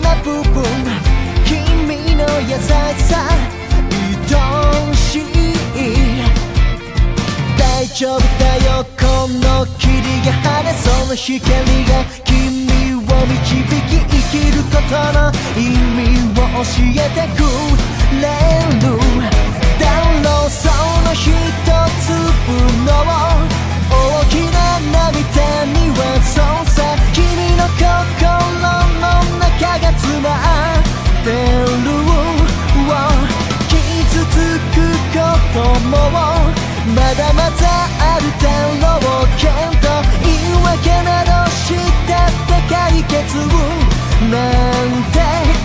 な部分君の優しさ愛しい大丈夫だよこの霧が晴れその光が君を導き生きることの意味を教えてくれるもまだまだあるだろうけど言い訳などしたって解決なんて